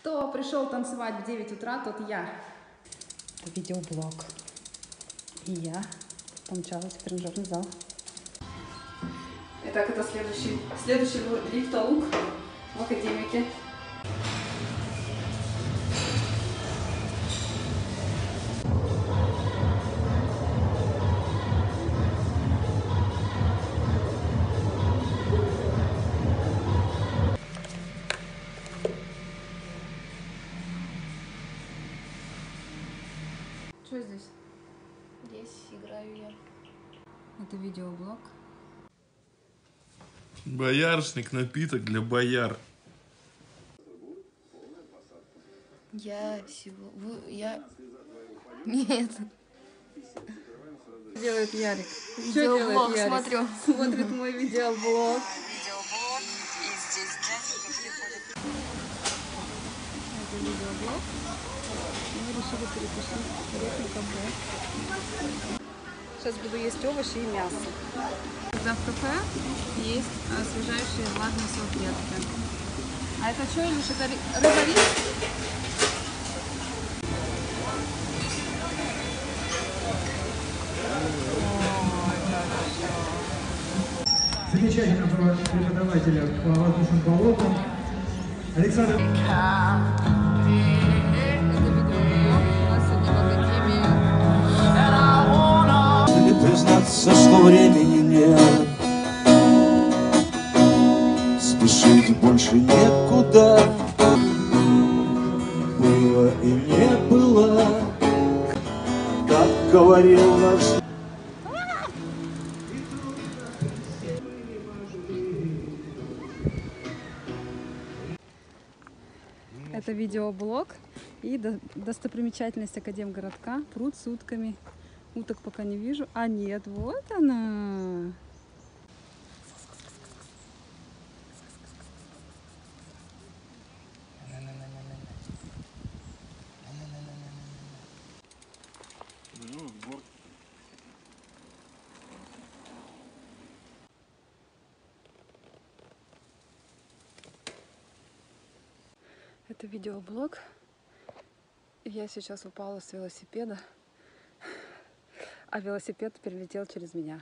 Кто пришел танцевать в 9 утра, тот я. Это видеоблог. И я помчалась в тренажерный зал. Итак, это следующий, следующий лифтолук в академике. Что здесь? Здесь играю я. Это видеоблог. Боярышник, напиток для бояр. Я всего... вы- Я... Нет. Делает Ярик. Что Видеоблог делает Ярик? смотрю. Смотрит мой видеоблог. видеоблог, и здесь Это видеоблог. Решили перекусить Репин кафе. Сейчас буду есть овощи и мясо. Когда в кафе есть освежающие влажные салфетки. А это что, Илюш, это ри- рыба рис? замечательного преподавателя по воздушным полетам Александр И не было Как говорил наш Это видеоблог и до- достопримечательность Академгородка. Пруд с утками. Уток пока не вижу. А нет, вот она. Это видеоблог. Я сейчас упала с велосипеда, а велосипед перелетел через меня.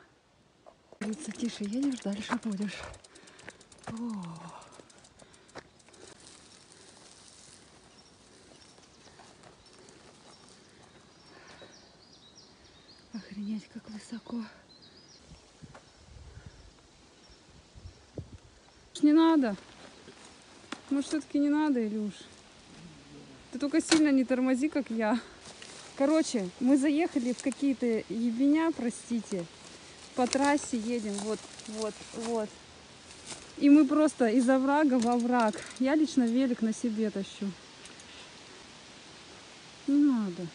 Говорится, тише едешь, дальше будешь. О. Охренеть, как высоко. Не надо. Может, все-таки не надо, Илюш? Ты только сильно не тормози, как я. Короче, мы заехали в какие-то ебеня, простите. По трассе едем, вот, вот, вот. И мы просто из оврага в овраг. Я лично велик на себе тащу. Не надо.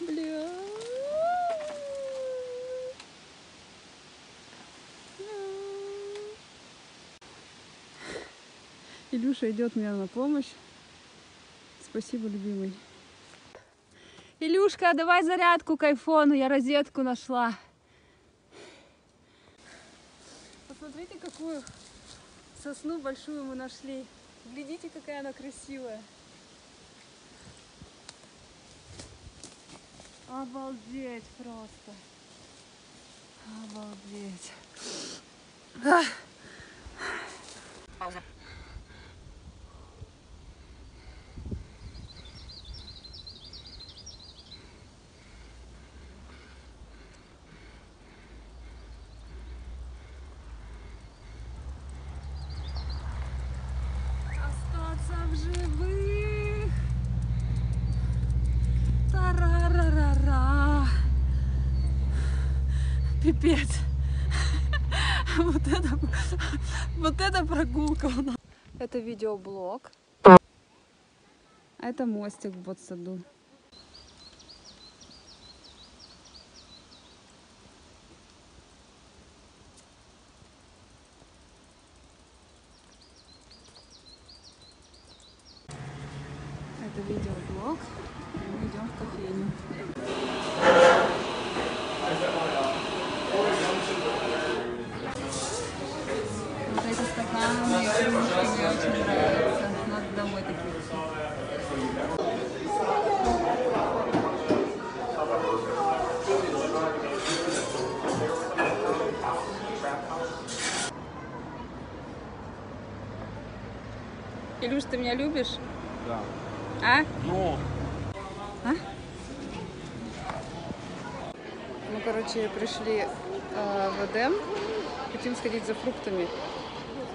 Бля. Илюша идет мне на помощь. Спасибо, любимый. Илюшка, давай зарядку к айфону, я розетку нашла. Посмотрите, какую сосну большую мы нашли. Глядите, какая она красивая. Обалдеть просто. Обалдеть. Пипец. Вот это, вот это прогулка у нас. Это видеоблог. А это мостик в Ботсаду. Это видеоблог. Мы идем в кофейню. Эти стаканы очень нравится. Надо домой такие. Илюш, ты меня любишь? Да. А? Ну, Мы, короче, пришли э, в Эдем. Хотим сходить за фруктами.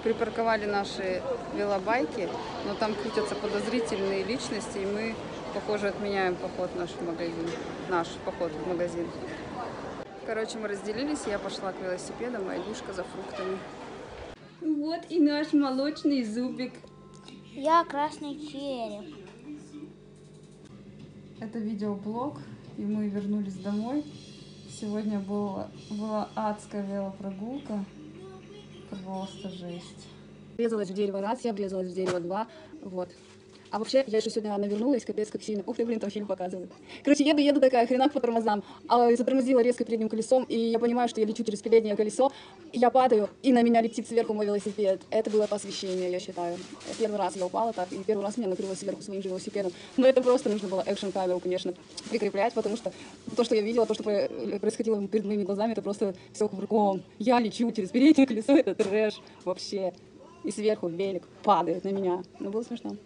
Припарковали наши велобайки, но там крутятся подозрительные личности, и мы, похоже, отменяем поход в наш магазин. Наш поход в магазин. Короче, мы разделились, я пошла к велосипедам, а Илюшка за фруктами. Вот и наш молочный зубик. Я красный череп. Это видеоблог, и мы вернулись домой. Сегодня была, была адская велопрогулка. Просто жесть. Врезалась в дерево раз, я врезалась в дерево два, вот. А вообще, я еще сегодня навернулась, капец, как сильно. Ух ты, блин, там фильм показывают. Короче, еду, еду такая, хренак по тормозам. А затормозила резко передним колесом, и я понимаю, что я лечу через переднее колесо. Я падаю, и на меня летит сверху мой велосипед. Это было посвящение, я считаю. Первый раз я упала так, и первый раз меня накрыло сверху своим же велосипедом. Но это просто нужно было экшн-камеру, конечно, прикреплять, потому что то, что я видела, то, что про- происходило перед моими глазами, это просто все кувырком. Я лечу через переднее колесо, это трэш вообще. И сверху велик падает на меня. Ну, было смешно.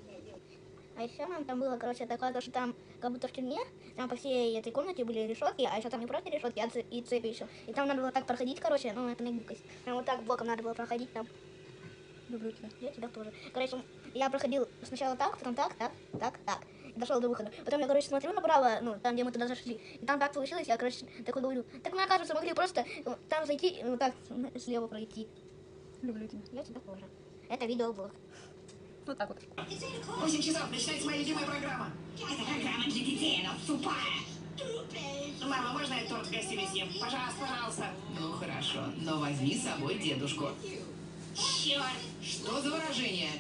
А еще там было, короче, такое, то, что там как будто в тюрьме, там по всей этой комнате были решетки, а еще там не просто решетки, а и цепи еще. И там надо было так проходить, короче, ну это не гибкость. Прям вот так блоком надо было проходить там. Люблю тебя. Я тебя тоже. Короче, я проходил сначала так, потом так, так, так, так. Дошел до выхода. Потом я, короче, смотрю направо, ну, там, где мы туда зашли. И там так получилось, я, короче, такой говорю, так мы, оказывается, могли просто ну, там зайти вот так слева пройти. Люблю тебя. Я тебя тоже. Это видеоблог. Вот так вот. 8 часов начинается моя любимая программа. Это программа для детей, она тупая. Мама, можно я торт в гостиной съем? Пожалуйста, пожалуйста. Ну хорошо, но возьми с собой дедушку. Черт! Что за выражение?